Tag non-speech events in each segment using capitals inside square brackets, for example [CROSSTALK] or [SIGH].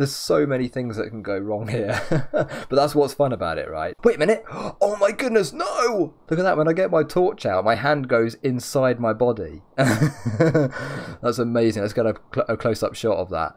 There's so many things that can go wrong here. [LAUGHS] but that's what's fun about it, right? Wait a minute. [GASPS] Oh my goodness, no! Look at that. When I get my torch out, my hand goes inside my body. [LAUGHS] that's amazing. Let's get a, cl- a close up shot of that.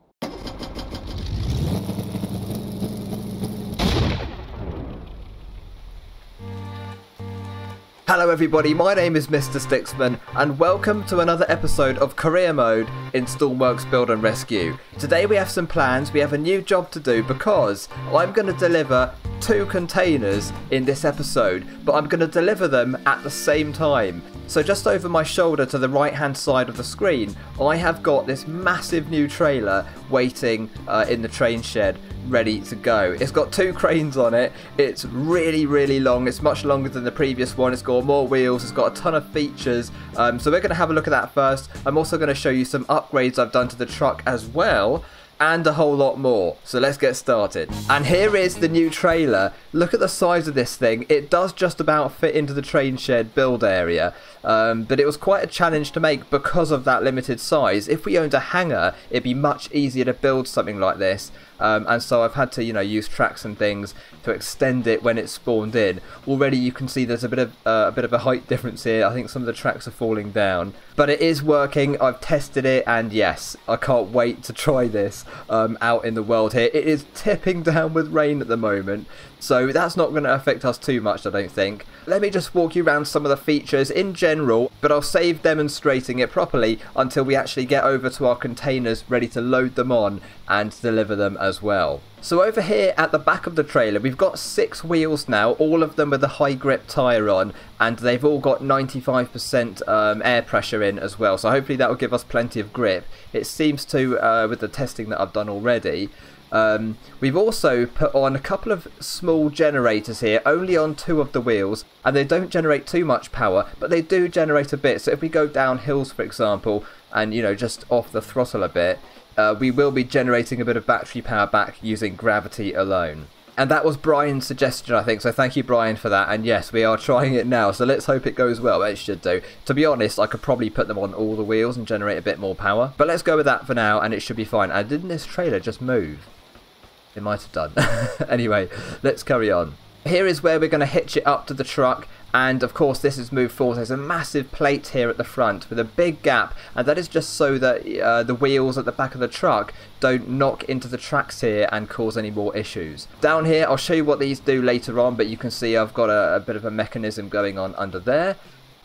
Hello everybody, my name is Mr. Sticksman and welcome to another episode of Career Mode in Stormworks Build and Rescue. Today we have some plans, we have a new job to do because I'm going to deliver two containers in this episode, but I'm going to deliver them at the same time. So just over my shoulder to the right hand side of the screen, I have got this massive new trailer waiting uh, in the train shed ready to go. It's got two cranes on it. It's really, really long. It's much longer than the previous one. It's got more wheels. It's got a ton of features. Um, so we're going to have a look at that first. I'm also going to show you some upgrades I've done to the truck as well and a whole lot more. So let's get started. And here is the new trailer. Look at the size of this thing. It does just about fit into the train shed build area. Um, but it was quite a challenge to make because of that limited size. If we owned a hangar, it'd be much easier to build something like this. Um, and so I've had to, you know, use tracks and things to extend it when it's spawned in. Already you can see there's a bit of uh, a bit of a height difference here. I think some of the tracks are falling down, but it is working. I've tested it, and yes, I can't wait to try this um, out in the world here. It is tipping [LAUGHS] down with rain at the moment, so that's not going to affect us too much, I don't think. Let me just walk you around some of the features in general, but I'll save demonstrating it properly until we actually get over to our containers ready to load them on and deliver them as well. So over here at the back of the trailer, we've got six wheels now, all of them with a high grip tyre on, and they've all got 95% um, air pressure in as well. So hopefully that will give us plenty of grip. It seems to, uh, with the testing that I've done already. Um, we've also put on a couple of small generators here, only on two of the wheels, and they don't generate too much power, but they do generate a bit. So if we go down hills, for example, and you know just off the throttle a bit, uh, we will be generating a bit of battery power back using gravity alone. And that was Brian's suggestion, I think. So thank you, Brian, for that. And yes, we are [LAUGHS] trying it now. So let's hope it goes well. It should do. To be honest, I could probably put them on all the wheels and generate a bit more power. But let's go with that for now, and it should be fine. And didn't this trailer just move? It might have done. [LAUGHS] anyway, let's carry on. Here is where we're going to hitch it up to the truck and of course this is moved forward. There's a massive plate here at the front with a big gap and that is just so that uh, the wheels at the back of the truck don't knock into the tracks here and cause any more issues. Down here I'll show you what these do later on but you can see I've got a, a bit of a mechanism going on under there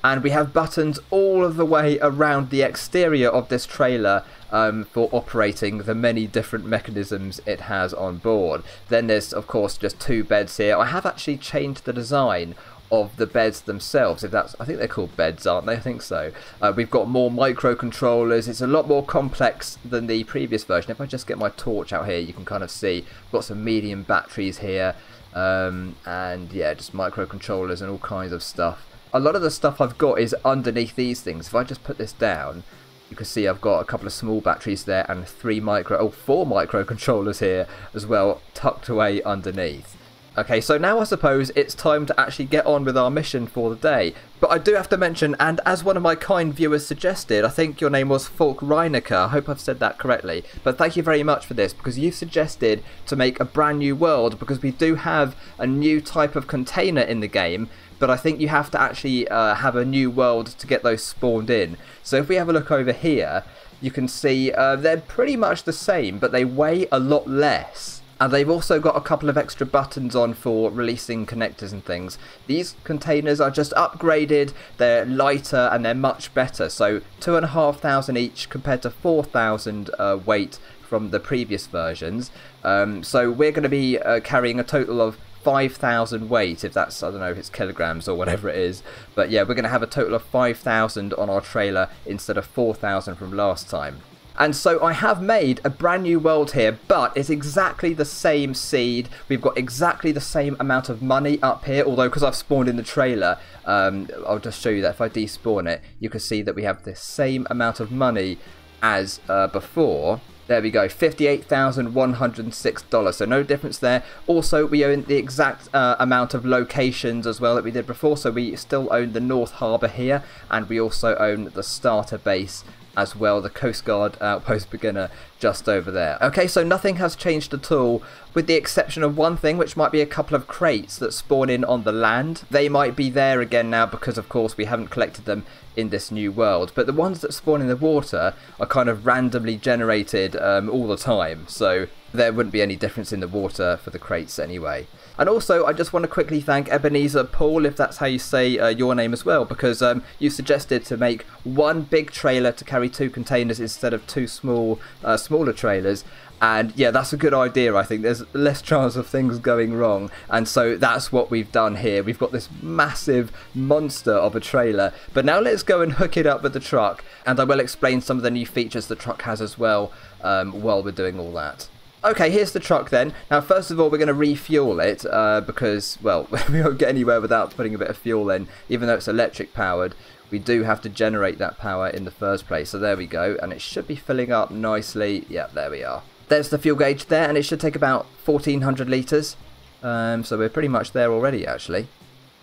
and we have buttons all of the way around the exterior of this trailer um, for operating the many different mechanisms it has on board. Then there's of course just two beds here. I have actually changed the design of the beds themselves. If that's, I think they're called beds, aren't they? I think so. Uh, we've got more microcontrollers. It's a lot more complex than the previous version. If I just get my torch out here, you can kind of see. We've got some medium batteries here, um, and yeah, just microcontrollers and all kinds of stuff. A lot of the stuff I've got is underneath these things. If I just put this down, you can see I've got a couple of small batteries there and three micro, oh, four microcontrollers here as well, tucked away underneath. Okay, so now I suppose it's time to actually get on with our mission for the day. But I do have to mention, and as one of my kind viewers suggested, I think your name was Falk Reinecker, I hope I've said that correctly, but thank you very much for this, because you've suggested to make a brand new world, because we do have a new type of container in the game, but I think you have to actually uh, have a new world to get those spawned in. So if we have a look over here, you can see uh, they're pretty much the same, but they weigh a lot less. And they've also got a couple of extra buttons on for releasing connectors and things. These containers are just upgraded, they're lighter and they're much better. So 2,500 each compared to 4,000 uh, weight from the previous versions. Um, so we're going to be uh, carrying a total of 5,000 weight, if that's, I don't know if it's kilograms or whatever it is. But yeah, we're going to have a total of 5,000 on our trailer instead of 4,000 from last time. And so I have made a brand new world here, but it's exactly the same seed. We've got exactly the same amount of money up here, although because I've spawned in the trailer, um, I'll just show you that if I despawn it, you can see that we have the same amount of money as uh, before. There we go, $58,106. So no difference there. Also, we own the exact uh, amount of locations as well that we did before. So we still own the North Harbour here, and we also own the starter base as well, the Coast Guard [LAUGHS] Outpost Beginner just over there. Okay, so nothing has changed at all, with the exception of one thing, which might be a couple of crates that spawn in on the land. They might be there again now because, of course, we haven't collected them in this new world. But the ones that spawn in the water are kind of randomly generated um, all the time, so there wouldn't be any difference in the water for the crates anyway. And also, I just want to quickly thank Ebenezer Paul, if that's how you say uh, your name as well, because um, you suggested to make one big trailer to carry two containers instead of two small, uh, smaller trailers. And yeah, that's a good idea. I think there's less chance of things going wrong, and so that's what we've done here. We've got this massive monster of a trailer, but now let's go and hook it up with the truck, and I will explain some of the new features the truck has as well um, while we're doing all that. Okay, here's the truck then. Now, first of all, we're going to refuel it uh, because, well, [LAUGHS] we won't get anywhere without putting a bit of fuel in, even though it's electric powered. We do have to generate that power in the first place. So there we go, and it should be filling up nicely. Yep, there we are. There's the fuel gauge there, and it should take about 1400 litres. Um, so we're pretty much there already, actually.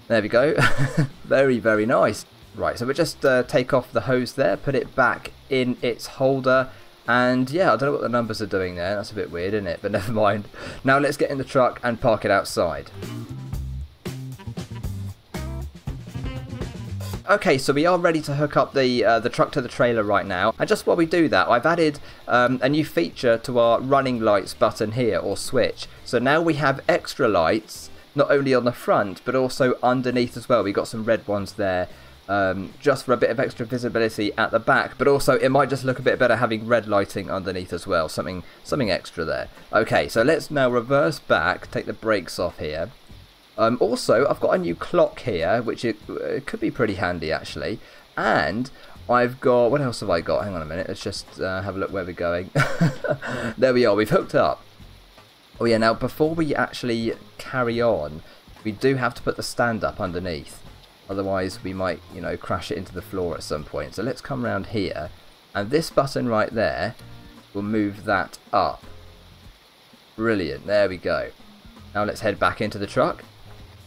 There we go. [LAUGHS] very, very nice. Right, so we'll just uh, take off the hose there, put it back in its holder, and yeah, I don't know what the numbers are doing there. That's a bit weird, isn't it? But [LAUGHS] never mind. Now let's get in the truck and park it outside. Okay, so we are ready to hook up the uh, the truck to the trailer right now. And just while we do that, I've added um, a new feature to our running lights button here, or switch. So now we have extra lights, not only on the front, but also underneath as well. We've got some red ones there um, just for a bit of extra visibility at the back, but also it might just look a bit better having red lighting underneath as well, something something extra there. Okay, so let's now reverse back, take the brakes off here. Um, also, I've got a new clock here, which it, it, could be pretty handy actually, and I've got, what else have I got? Hang on a minute, let's just uh, have a look where we're going. [LAUGHS] there we are, we've hooked up. Oh yeah, now before we actually carry on, we do have to put the stand up underneath. Otherwise we might, you know, crash it into the floor at some point. So let's come around here. And this button right there will move that up. Brilliant. There we go. Now let's head back into the truck.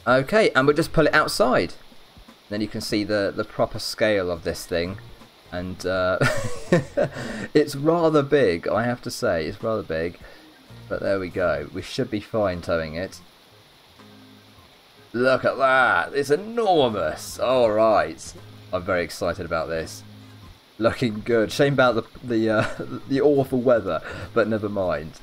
Okay, and we'll just pull it outside. Then you can see the, the proper scale of this thing. And uh, [LAUGHS] it's rather big, I have to say. It's rather big. But there we go. We should be fine towing it. Look at that! It's enormous! Alright. I'm very excited about this. Looking good. Shame about the the uh, [LAUGHS] the awful weather, but never mind.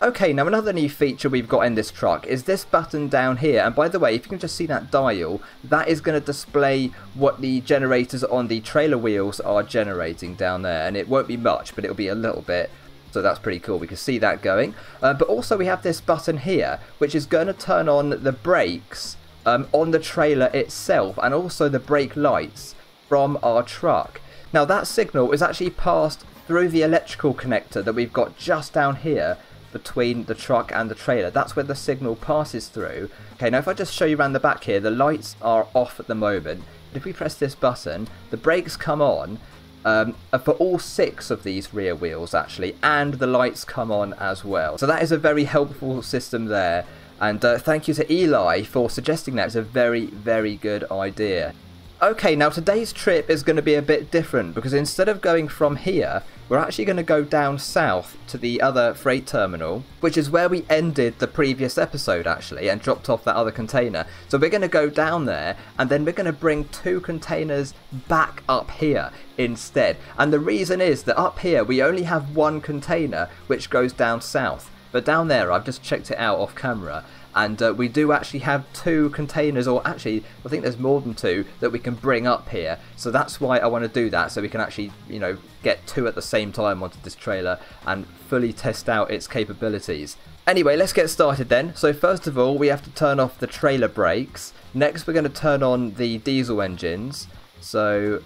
Okay, now another new feature we've got in this truck is this button down here. And by the way, if you can just see that dial, that is going to display what the generators on the trailer wheels are generating down there. And it won't be much, but it'll be a little bit. So that's pretty cool. We can see that going. Uh, but also we have this button here, which is going to turn on the brakes um, on the trailer itself and also the brake lights from our truck. Now that signal is actually passed through the electrical connector that we've got just down here between the truck and the trailer. That's where the signal passes through. Okay, now if I just show you around the back here, the lights are off at the moment. But if we press this button, the brakes come on um, for all six of these rear wheels actually, and the lights come on as well. So that is a very helpful system there. And uh, thank you to Eli for suggesting that. It's a very, very good idea. Okay, now today's trip is going to be a bit different because instead of going from here, we're actually going to go down south to the other freight terminal, which is where we ended the previous episode actually and dropped off that other container. So we're going to go down there and then we're going to bring two containers back up here instead. And the reason is that up here we only have one container which goes down south. But down there, I've just checked it out off camera, and uh, we do actually have two containers, or actually, I think there's more than two that we can bring up here. So that's why I want to do that, so we can actually, you know, get two at the same time onto this trailer and fully test out its capabilities. Anyway, let's get started then. So first of all, we have to turn off the trailer brakes. Next, we're going to turn on the diesel engines. So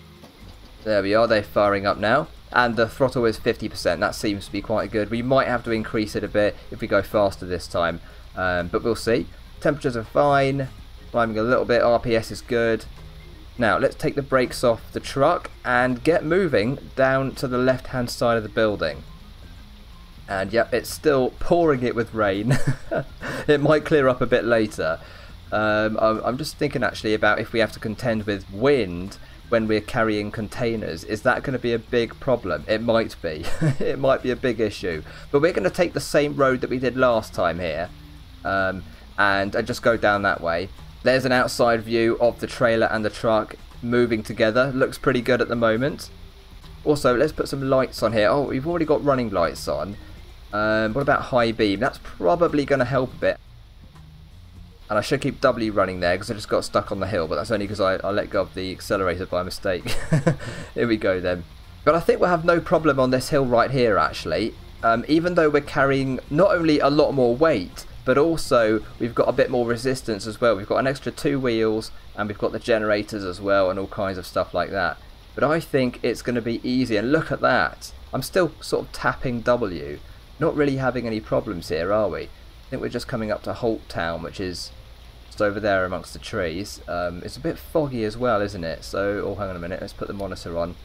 there we are, they're firing up now and the throttle is 50%. That seems to be quite good. We might have to increase it a bit if we go faster this time, um, but we'll see. Temperatures are fine, climbing a little bit, RPS is good. Now let's take the brakes off the truck and get moving down to the left hand side of the building. And yep, it's still pouring it with rain. [LAUGHS] it might clear up a bit later. Um, I'm just thinking actually about if we have to contend with wind when we're carrying containers. Is that going to be a big problem? It might be. [LAUGHS] it might be a big issue. But we're going to take the same road that we did last time here. Um, and, and just go down that way. There's an outside view of the trailer and the truck moving together. Looks pretty good at the moment. Also, let's put some lights on here. Oh, we've already got running lights on. Um, what about high beam? That's probably going to help a bit. And I should keep W running there because I just got stuck on the hill, but that's only because I, I let go of the accelerator by mistake. [LAUGHS] here we go then. But I think we'll have no problem on this hill right here actually. Um, even though we're carrying not only a lot more weight, but also we've got a bit more resistance as well. We've got an extra two wheels and we've got the generators as well and all kinds of stuff like that. But I think it's going to be easy and look at that. I'm still sort of tapping W. Not really having any problems here, are we? I think we're just coming up to Holt Town, which is just over there amongst the trees. Um, it's a bit foggy as well, isn't it? So, oh, hang on a minute. Let's put the monitor on.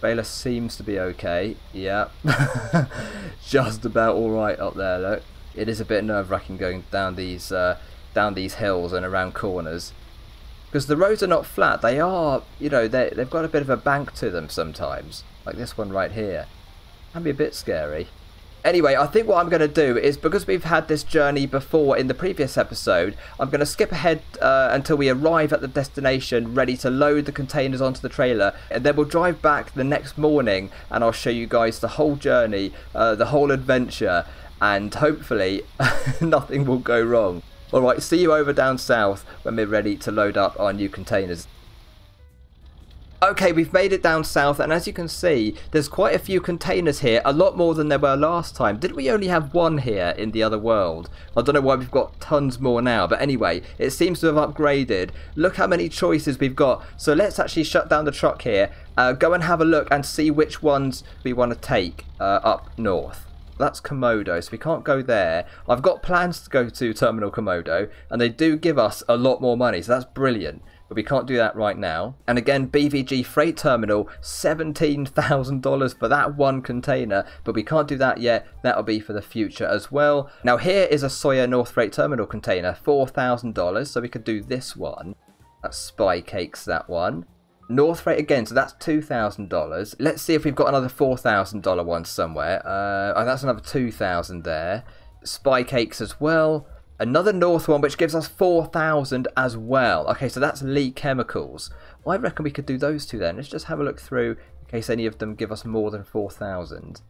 Baylor seems to be okay. Yeah. [LAUGHS] just about alright up there, look. It is a bit nerve-wracking going down these, uh, down these hills and around corners because the roads are not flat. They are, you know, they've got a bit of a bank to them sometimes, like this one right here. Can be a bit scary. Anyway, I think what I'm going to do is, because we've had this journey before in the previous episode, I'm going to skip ahead uh, until we arrive at the destination, ready to load the containers onto the trailer, and then we'll drive back the next morning, and I'll show you guys the whole journey, uh, the whole adventure, and hopefully [LAUGHS] nothing will go wrong. Alright, see you over down south when we're ready to load up our new containers. Okay, we've made it down south, and as you can see, there's quite a few containers here, a lot more than there were last time. Did we only have one here in the other world? I don't know why we've got tons more now, but anyway, it seems to have upgraded. Look how many choices we've got. So let's actually shut down the truck here, uh, go and have a look and see which ones we want to take uh, up north that's Komodo, so we can't go there. I've got plans to go to Terminal Komodo, and they do give us a lot more money, so that's brilliant. But we can't do that right now. And again, BVG Freight Terminal, $17,000 for that one container, but we can't do that yet. That'll be for the future as well. Now here is a Sawyer North Freight Terminal container, $4,000, so we could do this one. That's Spy Cakes, that one. North Freight again, so that's $2,000. Let's see if we've got another $4,000 one somewhere. Uh, oh, that's another 2000 there. Spy Cakes as well. Another North one, which gives us 4,000 as well. Okay, so that's Lee Chemicals. Well, I reckon we could do those two then. Let's just have a look through in case any of them give us more than 4,000.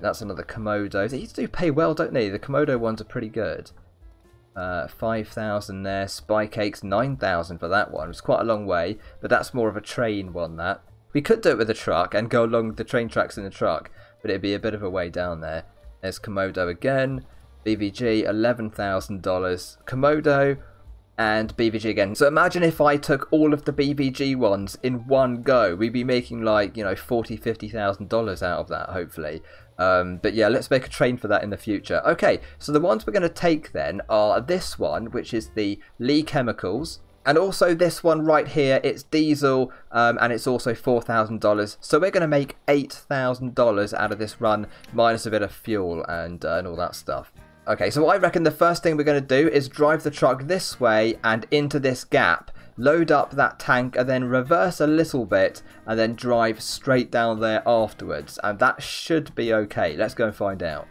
That's another Komodo. They do pay well, don't they? The Komodo ones are pretty good. Uh, 5,000 there. Spy Cakes, 9,000 for that one. It's quite a long way, but that's more of a train one, that. We could do it with a truck and go along the train tracks in the truck, but it'd be a bit of a way down there. There's Komodo again. BVG, $11,000. Komodo and BVG again. So imagine if I took all of the BVG ones in one go. We'd be making like, you know, $40,000, $50,000 out of that, hopefully. Um, but yeah, let's make a train for that in the future. Okay, so the ones we're going to take then are this one, which is the Lee Chemicals. And also this one right here, it's diesel um, and it's also $4,000. So we're going to make $8,000 out of this run, minus a bit of fuel and, uh, and all that stuff. Okay, so I reckon the first thing we're going to do is drive the truck this way and into this gap load up that tank and then reverse a little bit and then drive straight down there afterwards and that should be okay. Let's go and find out.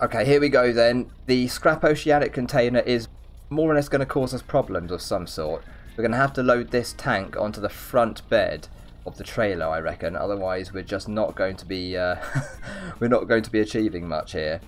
Okay here we go then. The scrap oceanic container is more or less going to cause us problems of some sort. We're going to have to load this tank onto the front bed of the trailer I reckon. Otherwise we're just not going to be uh, [LAUGHS] we're not going to be achieving much here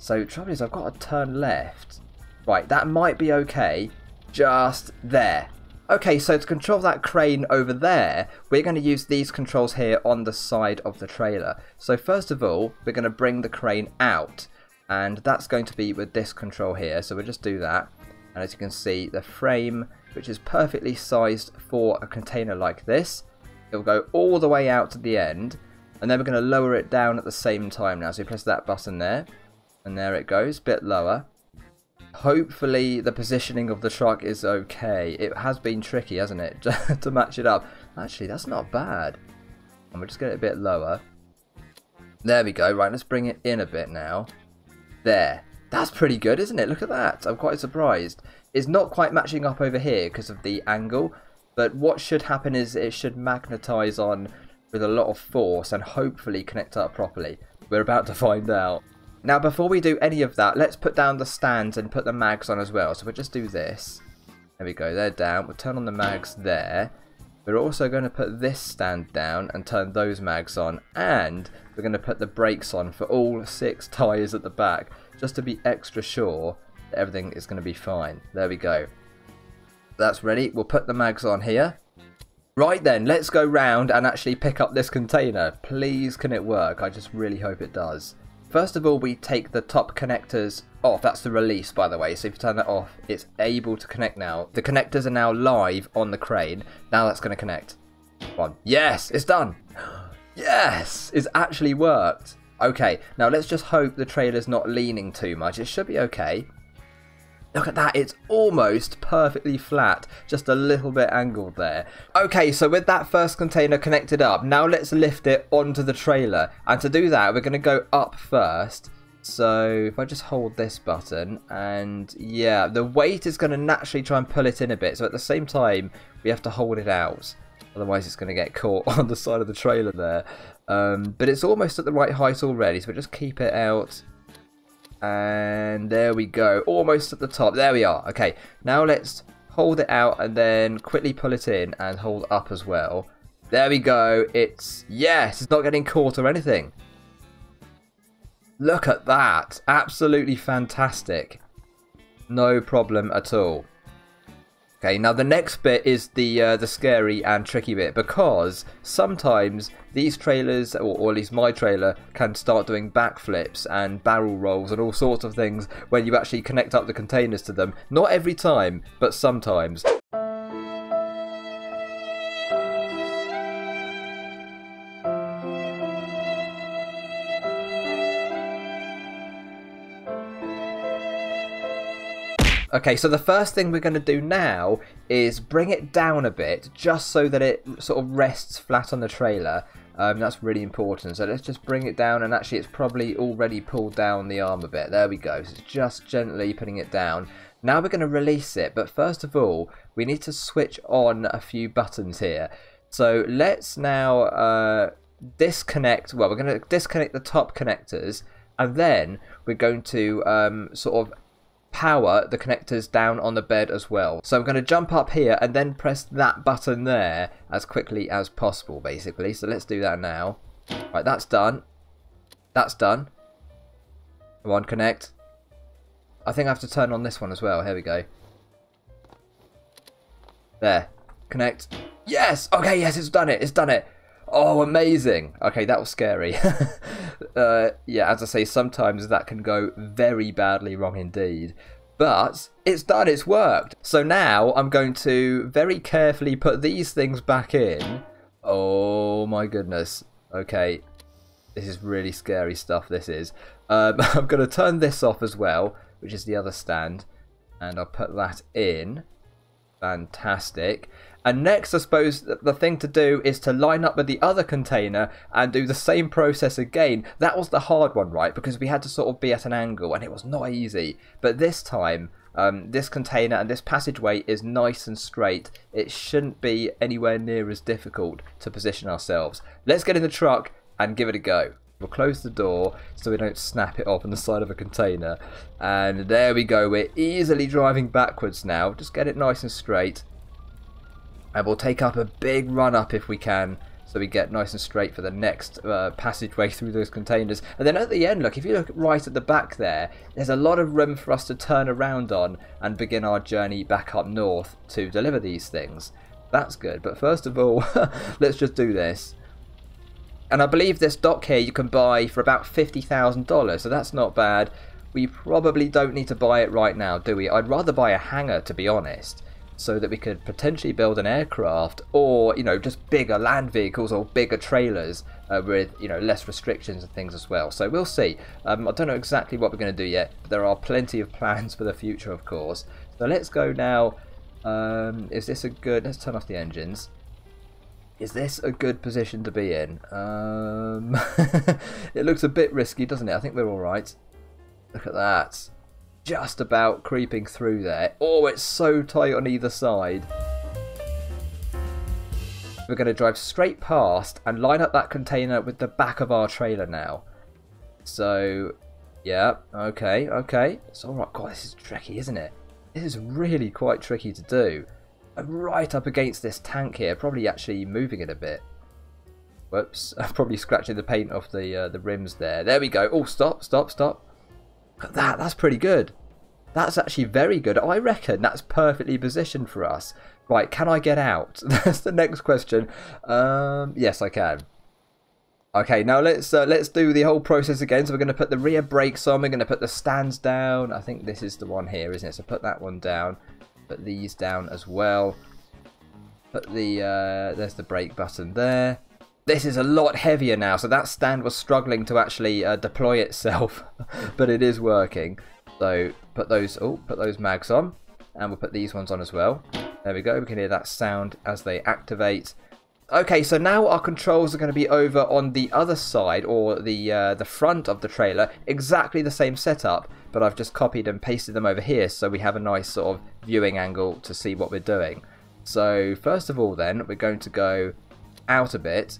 so trouble is I've got to turn left right that might be okay just there. Okay, so to control that crane over there, we're going to use these controls here on the side of the trailer. So first of all, we're going to bring the crane out, and that's going to be with this control here, so we'll just do that. And as you can see, the frame, which is perfectly sized for a container like this, it'll go all the way out to the end, and then we're going to lower it down at the same time now. So you press that button there, and there it goes, a bit lower. Hopefully the positioning of the truck is okay. It has been tricky, hasn't it, [LAUGHS] to match it up. Actually, that's not bad. And we'll just get it a bit lower. There we go. Right, let's bring it in a bit now. There. That's pretty good, isn't it? Look at that. I'm quite surprised. It's not quite matching up over here because of the angle, But what should happen is it should magnetize on with a lot of force and hopefully connect up properly. We're about to find out. Now before we do any of that, let's put down the stands and put the mags on as well. So we'll just do this. There we go, they're down. We'll turn on the mags there. We're also going to put this stand down and turn those mags on. And we're going to put the brakes on for all six tyres at the back. Just to be extra sure that everything is going to be fine. There we go. That's ready. We'll put the mags on here. Right then, let's go round and actually pick up this container. Please can it work? I just really hope it does. First of all, we take the top connectors off. That's the release, by the way. So if you turn that off, it's able to connect now. The connectors are now live on the crane. Now that's going to connect. One. Yes, it's done. [GASPS] Yes, it's actually worked. Okay, now let's just hope the trailer's not leaning too much. It should be okay. Look at that, it's almost perfectly flat, just a little bit angled there. Okay, so with that first container connected up, now let's lift it onto the trailer. And to do that, we're going to go up first. So if I just hold this button, and yeah, the weight is going to naturally try and pull it in a bit. So at the same time, we have to hold it out. Otherwise, it's going to get caught [LAUGHS] on the side of the trailer there. Um, but it's almost at the right height already, so we just keep it out and there we go. Almost at the top. There we are. Okay, now let's hold it out and then quickly pull it in and hold up as well. There we go. It's, yes, it's not getting caught or anything. Look at that. Absolutely fantastic. No problem at all. Okay, now the next bit is the uh, the scary and tricky bit because sometimes these trailers, or, or, at least my trailer, can start doing backflips and barrel rolls and all sorts of things when you actually connect up the containers to them. Not every time, but sometimes. Okay, so the first thing we're going to do now is bring it down a bit, just so that it sort of rests flat on the trailer. Um, that's really important. So let's just bring it down, and actually it's probably already pulled down the arm a bit. There we go. So just gently putting it down. Now we're going to release it, but first of all, we need to switch on a few buttons here. So let's now uh, disconnect, well, we're going to disconnect the top connectors, and then we're going to um, sort of power the connectors down on the bed as well. So I'm going to jump up here and then press that button there as quickly as possible basically. So let's do that now. Right, that's done. That's done. Come on, connect. I think I have to turn on this one as well. Here we go. There. Connect. Yes! Okay, yes, it's done it. It's done it. Oh, amazing. Okay, that was scary. [LAUGHS] uh, yeah, as I say, sometimes that can go very badly wrong indeed. But it's done, it's worked. So now I'm going to very carefully put these things back in. Oh my goodness. Okay, this is really scary stuff, this is. Um, [LAUGHS] I'm going to turn this off as well, which is the other stand. And I'll put that in. Fantastic. And next, I suppose the thing to do is to line up with the other container and do the same process again. That was the hard one, right? Because we had to sort of be at an angle and it was not easy. But this time, um, this container and this passageway is nice and straight. It shouldn't be anywhere near as difficult to position ourselves. Let's get in the truck and give it a go. We'll close the door so we don't snap it off on the side of a container. And there we go. We're easily driving backwards now. Just get it nice and straight and we'll take up a big run up if we can so we get nice and straight for the next uh, passageway [LAUGHS] through those containers. And then at the end, look, if you look right at the back there, there's a lot of room for us to turn around on and begin our journey back up north to deliver these things. That's good. But first of all, [LAUGHS] let's just do this. And I believe this dock here you can buy for about $50,000, so that's not bad. We probably don't need to buy it right now, do we? I'd rather buy a hangar, to be honest so that we could potentially build an aircraft or you know just bigger land vehicles or bigger trailers uh, with you know less restrictions and things as well. So we'll see. Um, I don't know exactly what we're going to do yet but there are plenty of plans for the future of course. So let's go now. Um, is this a good let's turn off the engines. Is this a good position to be in? Um, [LAUGHS] it looks a bit risky doesn't it? I think we're alright look at that just about creeping through there. Oh, it's so tight on either side. we're going to drive straight past and line up that container with the back of our trailer now. So, yeah, okay, okay. It's alright. God, this is tricky, isn't it? This is really quite tricky to do. I'm right up against this tank here, probably actually moving it a bit. Whoops, [LAUGHS] I'm probably scratching the paint off the uh, the rims there. There we go. Oh, stop, stop, stop. That, that's pretty good. That's actually very good. I reckon that's perfectly positioned for us. Right, can I get out? [LAUGHS] That's the next question. Um, yes, I can. Okay, now let's uh, let's do the whole process again. So we're going to put the rear brakes on. We're going to put the stands down. I think this is the one here, isn't it? So put that one down. Put these down as well. Put the uh, there's the brake button there. This is a lot heavier now, so that stand was struggling to actually uh, deploy itself, [LAUGHS] but it is working. So put those oh put those mags on, and we'll put these ones on as well. There we go. We can hear that sound as they activate. Okay, so now our controls are going to be over on the other side, or the uh, the front of the trailer. Exactly the same setup, but I've just copied and pasted them over here, so we have a nice sort of viewing angle to see what we're doing. So first of all then, we're going to go out a bit.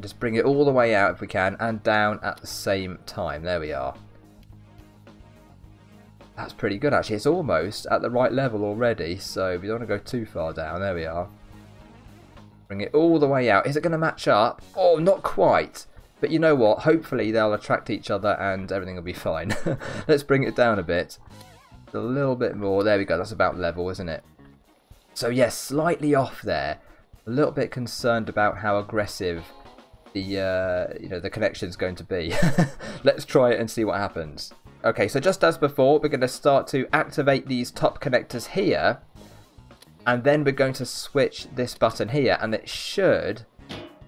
Just bring it all the way out if we can, and down at the same time. There we are. That's pretty good actually. It's almost at the right level already, so we don't want to go too far down. There we are. Bring it all the way out. Is it going to match up? Oh, not quite. But you know what? Hopefully they'll attract each other and everything will be fine. [LAUGHS] Let's bring it down a bit. A little bit more. There we go. That's about level, isn't it? So yes, slightly off there. A little bit concerned about how aggressive the uh, you know the connection's going to be. [LAUGHS] Let's try it and see what happens. Okay, so just as before, we're going to start to activate these top connectors here and then we're going to switch this button here and it should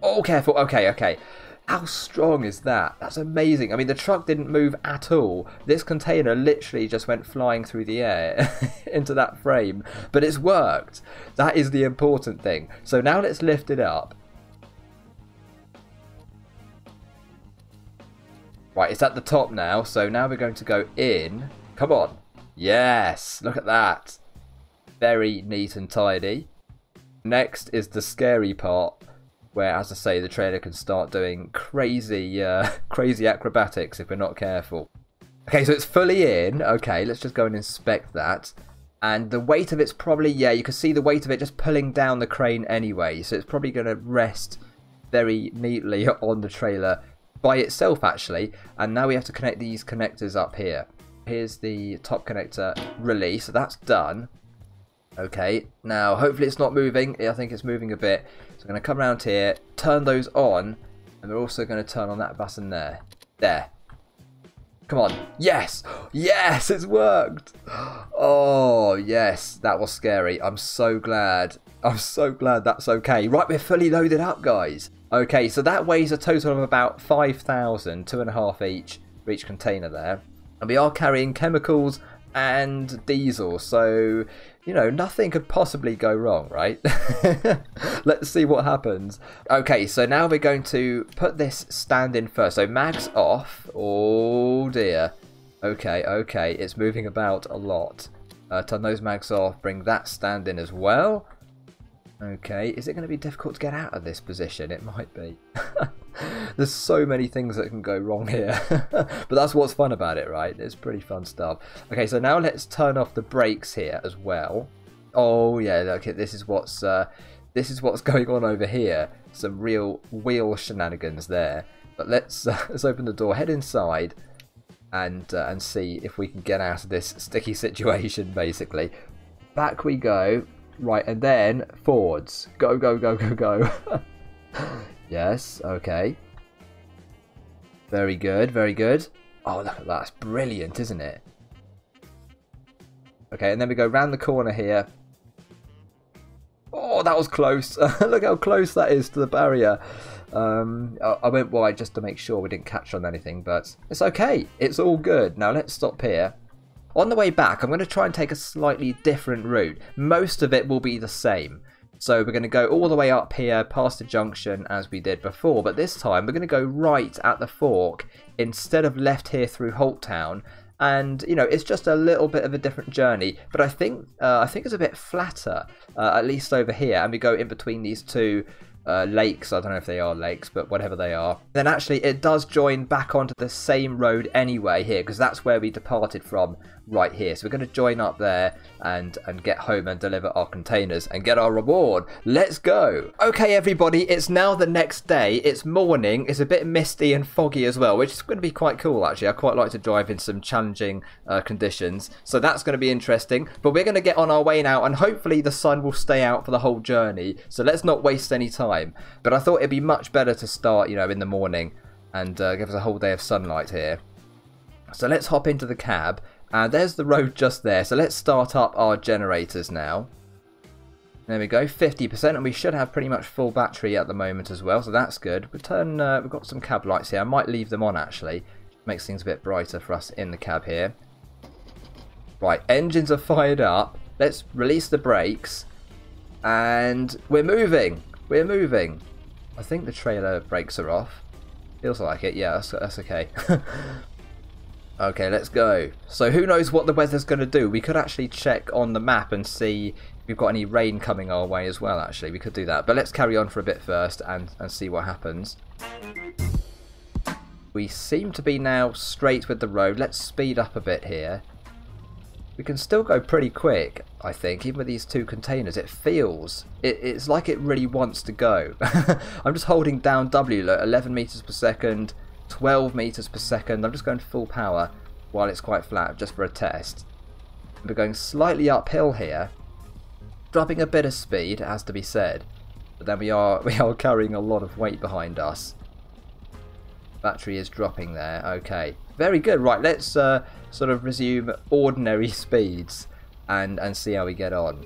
oh careful okay okay. How strong is that? That's amazing. I mean the truck didn't move at all. This container literally just went flying through the air [LAUGHS] into that frame but it's worked. That is the important thing. So now let's lift it up right it's at the top now so now we're going to go in come on yes look at that very neat and tidy. Next is the scary part, where, as I say, the trailer can start doing crazy, uh, [LAUGHS] crazy acrobatics if we're not careful. Okay, so it's fully in. Okay, let's just go and inspect that. And the weight of it's probably, yeah, you can see the weight of it just pulling down the crane anyway. So it's probably going to rest very neatly [LAUGHS] on the trailer by itself, actually. And now we have to connect these connectors up here. Here's the top connector release. That's done. Okay, now hopefully it's not moving. I think it's moving a bit. So I'm going to come around here, turn those on, and we're also going to turn on that button there. There. Come on. Yes! Yes! It's worked! Oh, yes. That was scary. I'm so glad. I'm so glad that's okay. Right, we're fully loaded up, guys. Okay, so that weighs a total of about 5,000, two and a half each for each container there. And we are carrying chemicals and diesel, so you know, nothing could possibly go wrong, right? [LAUGHS] Let's see what happens. Okay, so now we're going to put this stand in first. So mags off. Oh dear. Okay, okay, it's moving about a lot. Uh, turn those mags off, bring that stand in as well. Okay, is it going to be difficult to get out of this position? It might be. [LAUGHS] There's so many things that can go wrong here. [LAUGHS] but that's what's fun about it, right? It's pretty fun stuff. Okay, so now let's turn off the brakes here as well. Oh yeah, okay, this is what's uh, this is what's [LAUGHS] going on over here. Some real wheel shenanigans there. But let's uh, let's open the door, head inside, and uh, and see if we can get out of this sticky situation. Basically, back we go. Right, and then forwards. Go, go, go, go, go. [LAUGHS] Yes, okay. Very good, very good. Oh, look at that. That's brilliant, isn't it? Okay, and then we go round the corner here. Oh, that was close. [LAUGHS] look how close that is to the barrier. Um, I went wide just to make sure we didn't catch on anything, but it's okay. It's all good. Now let's stop here. On the way back, I'm going to try and take a slightly different route. Most of it will be the same. So we're going to go all the way up here past the junction as we did before, but this time we're going to go right at the fork instead of left here through Holt Town. and you know it's just a little bit of a different journey. But I think uh, I think it's a bit flatter, uh, at least over here, and we go in between these two uh, lakes. I don't know if they are lakes, but whatever they are. Then actually, it does join back onto the same road anyway here, because that's where we departed from right here. So we're going to join up there and and get home and deliver our containers and get our reward. Let's go. Okay, everybody, it's now the next day. It's morning. It's a bit misty and foggy as well, which is going to be quite cool actually. I quite like to drive in some challenging uh, conditions, so that's going to be interesting. But we're going to get on our way now, and hopefully the sun will stay out for the whole journey. So let's not waste any time. But I thought it'd be much better to start, you know, in the morning and uh, give us a whole day of sunlight here. So let's hop into the cab uh, there's the road just there. So let's start up our generators now. There we go, 50%, and we should have pretty much full battery at the moment as well, so that's good. We turn, uh, we've got some cab lights here. I might leave them on actually. Makes things a bit brighter for us in the cab here. Right, engines are fired up. Let's release the brakes, and we're moving. We're moving. I think the trailer brakes are off. Feels like it. Yeah, that's, that's okay. [LAUGHS] Okay, let's go. So who knows what the weather's going to do? We could actually check on the map and see if we've got any rain coming our way as well, actually. We could do that. But let's carry on for a bit first and, and see what happens. We seem to be now straight with the road. Let's speed up a bit here. We can still go pretty quick, I think, even with these two containers. It feels, it, it's like it really wants to go. [LAUGHS] I'm just holding down W, look, 11 meters per second, 12 meters per second. I'm just going full power while it's quite flat just for a test. We're going slightly uphill here, dropping a bit of speed, has to be said. But then we are [LAUGHS] we are carrying a lot of weight behind us. Battery is dropping there. Okay, very good. Right, let's uh, sort of resume ordinary [LAUGHS] speeds and and see how we get on.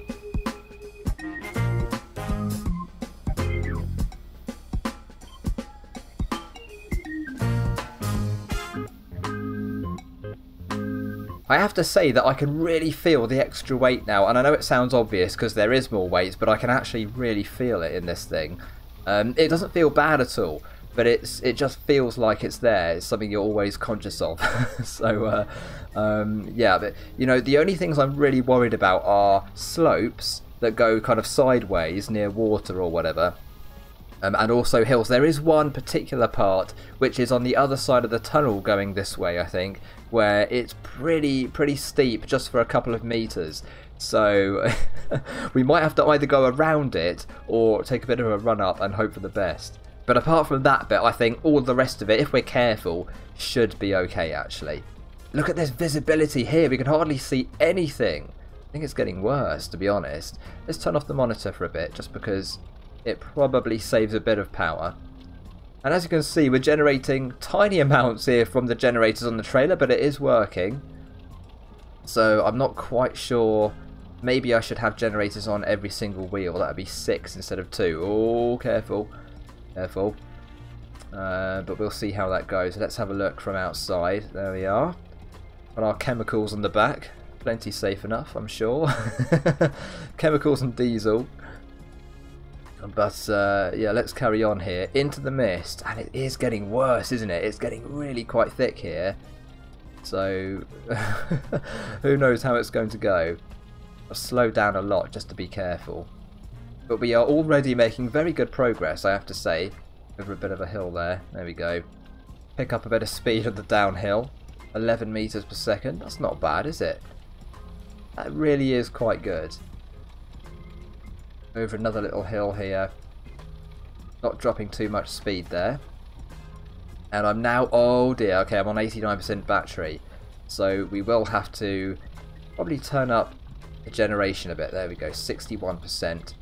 I have to say that I can really feel the extra weight now, and I know it sounds obvious because there is more weight, but I can actually really feel it in this thing. Um, it doesn't feel bad at all, but it's it just feels like it's there. It's something you're always conscious of. [LAUGHS] so uh, um, yeah, but you know the only things I'm really worried about are slopes that go kind of sideways near water or whatever. Um, and also hills. There is one particular part which is on the other side of the tunnel going this way, I think, where it's pretty pretty steep just for a couple of meters. So [LAUGHS] we might have to either go around it or take a bit of a run up and hope for the best. But apart from that bit, I think all the rest of it, if we're careful, should be okay actually. Look at this visibility here, we can hardly see anything. I think it's getting worse, to be honest. Let's turn off the monitor for a bit, just because it probably saves a bit of power. And as you can see, we're generating tiny [LAUGHS] amounts here from the generators on the trailer, but it is working. So I'm not quite sure. Maybe I should have generators on every single wheel. That would be six instead of two. Oh, careful. Careful. Uh, but we'll see how that goes. Let's have a look from outside. There we are. Got our chemicals on the back. Plenty safe enough, I'm sure. [LAUGHS] chemicals and diesel. But uh, yeah, let's carry on here. Into the mist. And it is getting worse, isn't it? It's getting really quite thick here. So [LAUGHS] who knows how it's going to go. I'll slow down a lot just to be careful. But we are already making very good progress, I have to say. Over a bit of a hill there. There we go. Pick up a bit of speed on the downhill. 11 meters per second. That's not bad, is it? That really is quite good over another little hill here. Not dropping too much speed there. And I'm now, oh dear, okay, I'm on 89% battery. So we will have to probably turn up the generation a bit. There we go, 61%.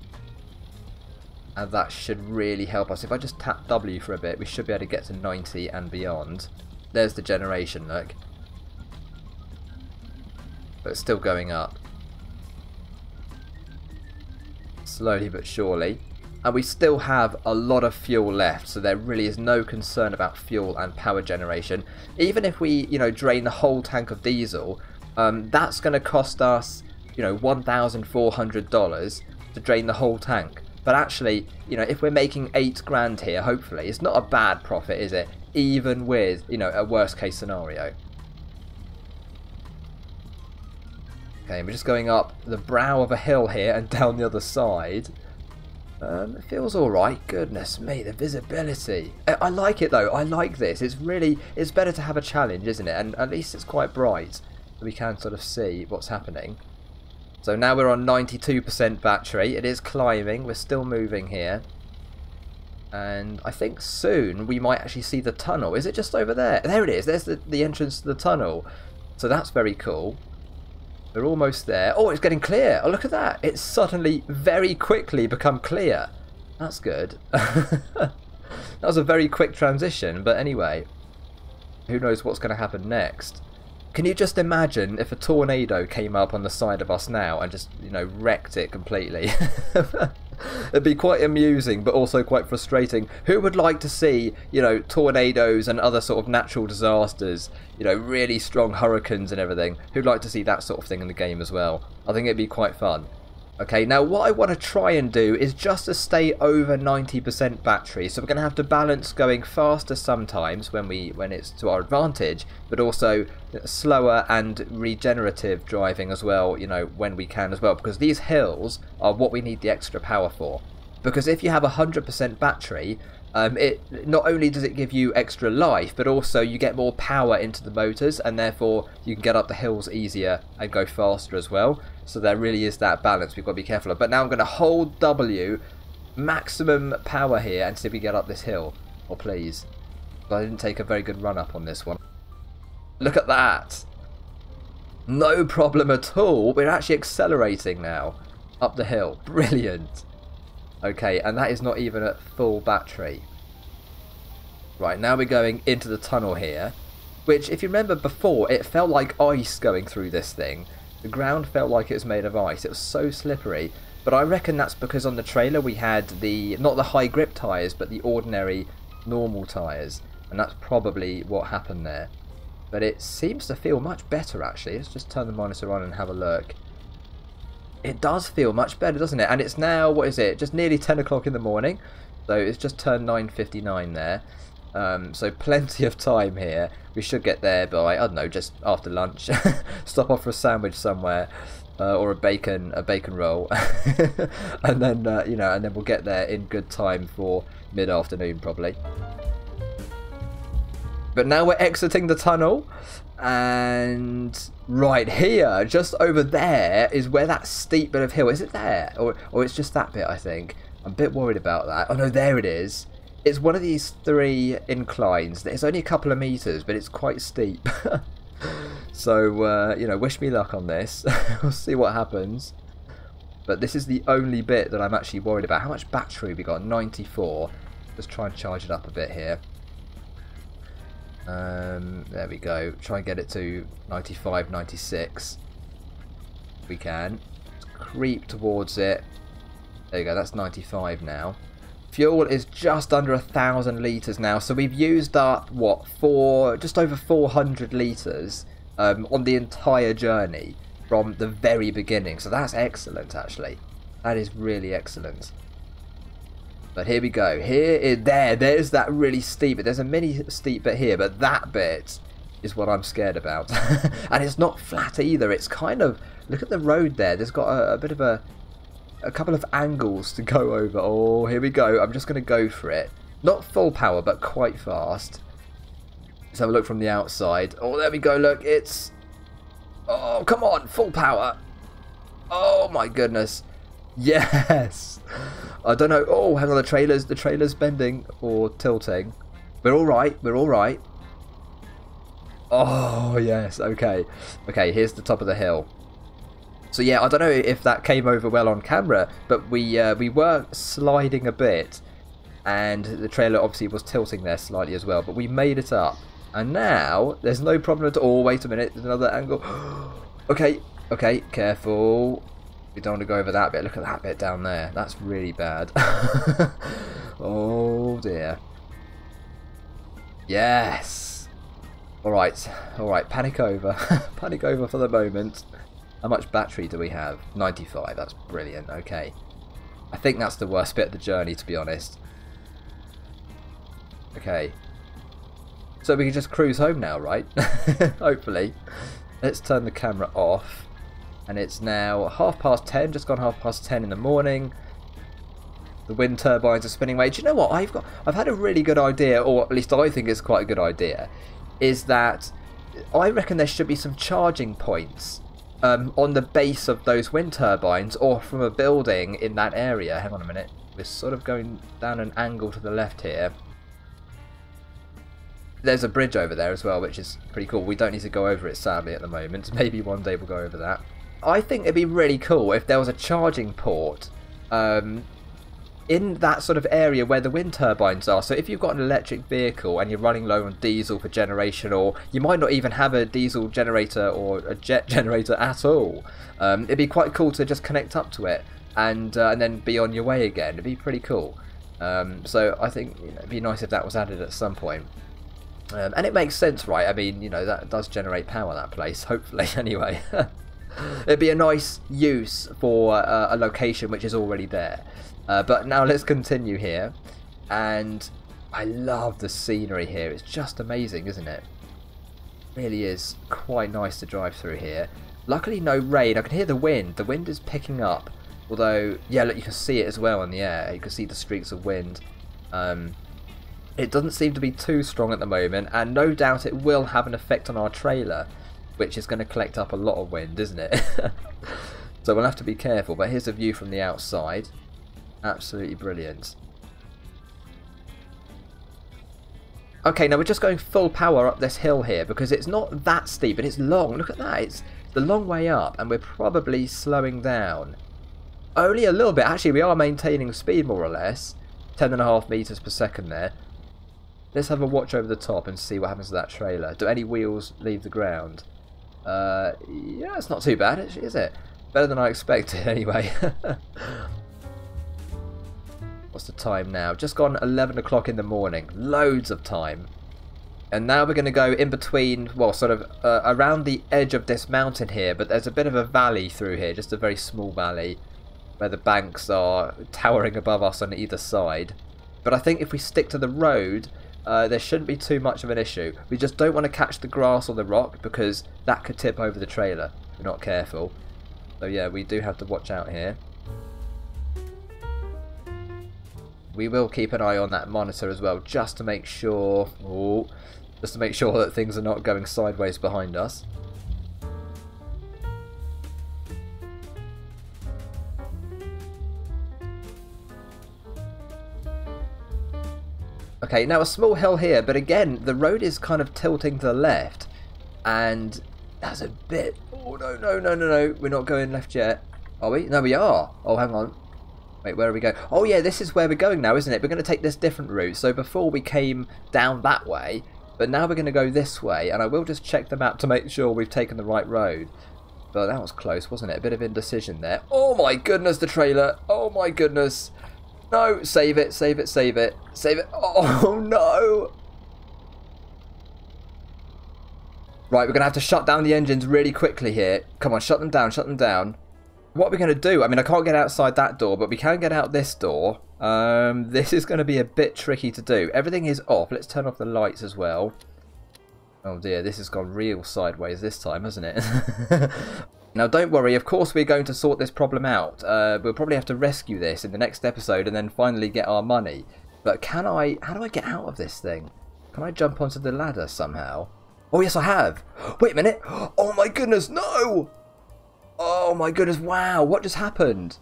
And that should really help us. If I just tap W for a bit, we should be able to get to 90 and beyond. There's the generation, look. But it's still going up. Slowly but surely. And we still have a lot of fuel left, so there really is no concern about fuel and power generation. Even if we, you know, drain the whole tank of diesel, um, that's going to cost us, you know, $1,400 to drain the whole tank. But actually, you know, if we're making eight grand here, hopefully, it's not a bad profit, is it? Even with, you know, a worst case scenario. Okay, we're just going up the brow of a hill here and down the other side. Um, it feels alright. Goodness me, the visibility. I, I, like it though. I like this. It's really, it's better to have a challenge, isn't it? And at least it's quite bright. We can sort of see what's happening. So now we're on 92% battery. It is climbing. We're still moving here. And I think soon we might actually see the tunnel. Is it just over there? There it is. There's the, the entrance to the tunnel. So that's very cool. We're almost there. Oh, it's getting clear. Oh, look at that. It's suddenly very quickly become clear. That's good. [LAUGHS] that was a very quick transition, but anyway. Who knows what's going to happen next. Can you just imagine if a tornado came up on the side of us now and just, you know, wrecked it completely? [LAUGHS] It'd be quite amusing, but also quite frustrating. Who would like to see, you know, tornadoes and other sort of natural disasters, you know, really strong hurricanes and everything? Who'd like to see that sort of thing in the game as well? I think it'd be quite fun. Okay, now what I want to try and do is just to stay over 90% battery. So we're going to have to balance going faster sometimes when we when it's to our advantage, but also slower and regenerative driving as well, you know, when we can as well. Because these hills are what we need the extra power for. Because if you have 100% battery, um, it not only does it give you extra life, but also you get more power into the motors, and therefore you can get up the hills easier and go faster as well. So there really is that balance we've got to be careful of. But now I'm going to hold W, maximum power here, and see if we get up this hill. Or oh, please. I didn't take a very good run up on this one. Look at that! No problem at all. We're actually accelerating now up the hill. Brilliant. Okay, and that is not even at full battery. Right, now we're going into the tunnel here. Which, if you remember before, it felt like ice going through this thing. The ground felt like it was made of ice. It was so slippery. But I reckon that's because on the trailer we had the, not the high grip tyres, but the ordinary normal tyres. And that's probably what happened there. But it seems to feel much better actually. Let's just turn the monitor on and have a look. It does feel much better, doesn't it? And it's now, what is it, just nearly 10 o'clock in the morning. So it's just turned 9.59 there. Um, so [LAUGHS] plenty of time here. We should get there by, I don't know, just after lunch. [LAUGHS] Stop off for a sandwich somewhere. Uh, or a bacon a bacon roll [LAUGHS] and then uh, you know and then we'll get there in good time for mid-afternoon probably but now we're exiting the tunnel and right here just over there is where that steep bit of hill is it there? Or, or it's just that bit I think. I'm a bit worried about that. Oh no there it is. It's one of these three inclines. It's only a couple of meters but it's quite steep. [LAUGHS] So uh, you know wish me luck on this. [LAUGHS] We'll see what happens. But this is the only bit that I'm actually worried about. How much battery we got? 94 let's try and charge it up a bit here um, there we go. Try and get it to 95, 96. We can. Creep towards it. There you go, that's 95 now. Fuel is just under a thousand litres now, so we've used up, what, four, just over 400 litres um, on the entire journey from the very beginning. So that's excellent, actually. That is really excellent. But here we go. Here is there. There's that really steep bit. There's a mini steep bit here, but that bit is what I'm scared about. [LAUGHS] and it's not flat either. It's kind of look at the road there. There's got a, a bit of a a couple of angles to go over. Oh, here we go. I'm just going to go for it. Not full power, but quite fast. Let's have a look from the outside. Oh, there we go. Look, it's... Oh, come on. Full power. Oh, my goodness. Yes! I don't know. Oh, hang on. The trailer's, the trailer's bending or tilting. We're all right. We're all right. Oh, yes. Okay. Okay, here's the top of the hill. So yeah, I don't know if that came over well on camera, but we uh, we were sliding a bit, and the trailer obviously was tilting there slightly as well. But we made it up, and now there's no problem at all. Wait a minute, there's another angle. [GASPS] okay, okay, careful. We don't want to go over that bit. Look at that bit down there. That's really bad. [LAUGHS] oh dear. Yes. All right, all right. Panic over. [LAUGHS] Panic over for the moment. How much battery do we have? 95, that's brilliant, okay. I think that's the worst bit of the journey, to be honest. Okay. So we can just cruise home now, right? [LAUGHS] Hopefully. Let's turn the camera off. And it's now half past ten, just gone half past ten in the morning. The wind turbines are spinning away. Do you know what? I've got I've had a really good idea, or at least I think it's quite a good idea, is that I reckon there should be some charging points um, on the base of those wind turbines or from a building in that area. Hang on a minute. We're sort of going down an angle to the left here. There's a bridge over there as well, which is pretty cool. We don't need to go over it, sadly, at the moment. [LAUGHS] Maybe one day we'll go over that. I think it'd be really cool if there was a charging port um, in that sort of area where the wind turbines are. So if you've got an electric vehicle and you're running low on diesel for generation, or you might not even have a diesel generator or a jet [LAUGHS] generator at all, um, it'd be quite cool to just connect up to it and uh, and then be on your way again. It'd be pretty cool. Um, so I think it'd be nice if that was added at some point. Um, and it makes sense, right? I mean, you know, that does generate power, that place, hopefully, [LAUGHS] anyway. [LAUGHS] It'd be a nice use for uh, a location which is already there. Uh, but now let's continue here. And I love the scenery here. It's just amazing, isn't it? Really is quite nice to drive through here. Luckily no rain. I can hear the wind. The wind is picking up. Although, yeah, look, you can see it as well in the air. You can see the streaks of wind. Um, it doesn't seem to be too strong at the moment, and no doubt it will have an effect on our trailer, which is going to collect up a lot of wind, isn't it? [LAUGHS] so we'll have to be careful, but here's a view from the outside. Absolutely brilliant. Okay, now we're just going full power up this hill here, because it's not that steep, but it's long. Look at that, it's the long way up, and we're probably slowing down. Only a little bit. Actually, we are maintaining speed, more or less. 10.5 metres per second there. Let's have a watch over the top and see what happens to that trailer. Do any wheels leave the ground? Uh, yeah, it's not too bad, is it? Better than I expected, [LAUGHS] anyway. What's the time now? Just gone 11 o'clock in the morning. Loads of time. And now we're going to go in between, well, sort of uh, around the edge of this mountain here, but there's a bit of a valley through here, just a very small valley, where the banks are towering above us on either side. But I think if we stick to the road, uh, there shouldn't be too much of an issue. We just don't want to catch the grass or the rock because that could tip over the trailer if we're not careful. So yeah, we do have to watch out here. We will keep an eye on that monitor as well, just to make sure, oh, just to make sure that things are not going sideways behind us. Okay, now a small hill here, but again, the road is kind of tilting to the left. And that's a bit... Oh, no, no, no, no, no. We're not going left yet. Are we? No, we are. Oh, hang on. Wait, where are we going? Oh, yeah, this is where we're going now, isn't it? We're going to take this different route. So before we came down that way, but now we're going to go this way. And I will just check the map to make sure we've taken the right road. But that was close, wasn't it? A bit of indecision there. Oh, my goodness, the trailer. Oh, my goodness. No, save it, save it, save it, save it. [LAUGHS] Oh no! Right, we're going to have to shut down the engines really quickly here. Come on, shut them down, shut them down. What are we going to do? I mean, I can't get outside that door, but we can get out this door. Um, this is going to be a bit tricky to do. Everything is off. Let's turn off the lights as well. Oh dear, this has gone real sideways this time, hasn't it? [LAUGHS] Now don't worry, of course we're going to sort this problem out. Uh, we'll probably have to rescue this in the next episode and then finally get our money. But can I, how do I get out of this thing? Can I jump onto the ladder somehow? Oh yes I have! [GASPS] Wait a minute! [GASPS] Oh my goodness, no! Oh my goodness, wow, what just happened?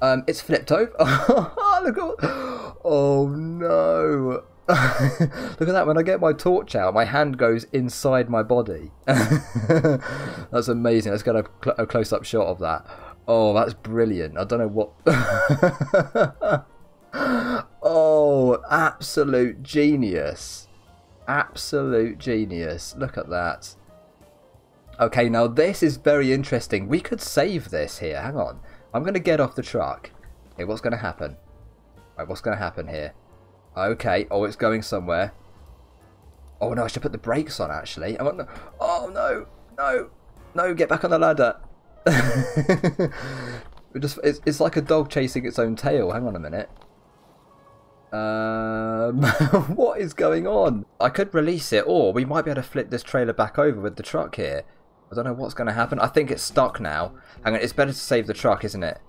Um, it's flipped over. [LAUGHS] Look at, [GASPS] oh no. [LAUGHS] Look at that, when I get my torch out, my hand goes inside my body. [LAUGHS] that's amazing. Let's get a, cl a close-up shot of that. Oh, that's brilliant. I don't know what... [LAUGHS] oh, absolute genius. Absolute genius. Look at that. Okay, now this is very interesting. We could save this here. Hang on. I'm going to get off the truck. Okay, what's going to happen? Right, what's going to happen here? Okay. Oh, it's going somewhere. Oh no, I should put the brakes on actually. oh no, no, no! Get back on the ladder. [LAUGHS] We just, it's, it's like a dog chasing its own tail. Hang on a minute. Um, [LAUGHS] what is going on? I could release it, or we might be able to flip this trailer back over with the truck here. I don't know what's going to happen. I think it's stuck now. Hang on, it's better to save the truck, isn't it?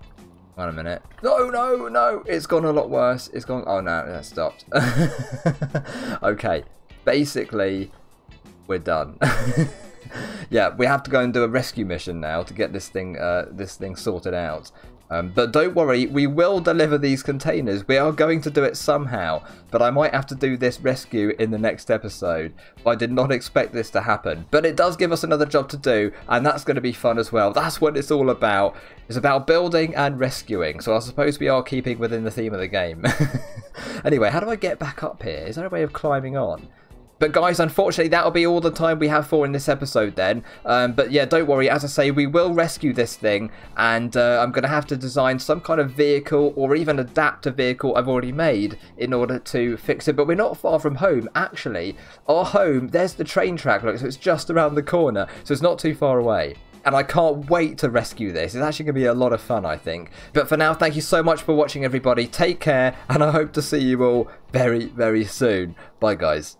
Wait a minute. No, no, no. It's gone a lot worse. It's gone. Oh, no, that stopped. [LAUGHS] okay. Basically, we're done. [LAUGHS] yeah, we have to go and do a rescue mission now to get this thing, uh, this thing sorted out. Um, but don't worry, we will deliver these containers. We are going to do it somehow, but I might have to do this rescue in the next episode. I did not expect this to happen, but it does give us another job to do, and that's going to be fun as well. That's what it's all about. It's about building and rescuing, so I suppose we are keeping within the theme of the game. [LAUGHS] anyway, how do I get back up here? Is there a way of climbing on? But guys, unfortunately, that'll be all the time we have for in this episode then. Um, but yeah, don't worry. As I say, we will rescue this thing, and uh, I'm going to have to design some kind of vehicle or even adapt a vehicle I've already made in order to fix it. But we're not far from home, actually. Our home, there's the train track, look, so it's just around the corner, so it's not too far away and I can't wait to rescue this. It's actually going to be a lot of fun, I think. But for now, thank you so much for watching, everybody. Take care, and I hope to see you all very, very soon. Bye, guys.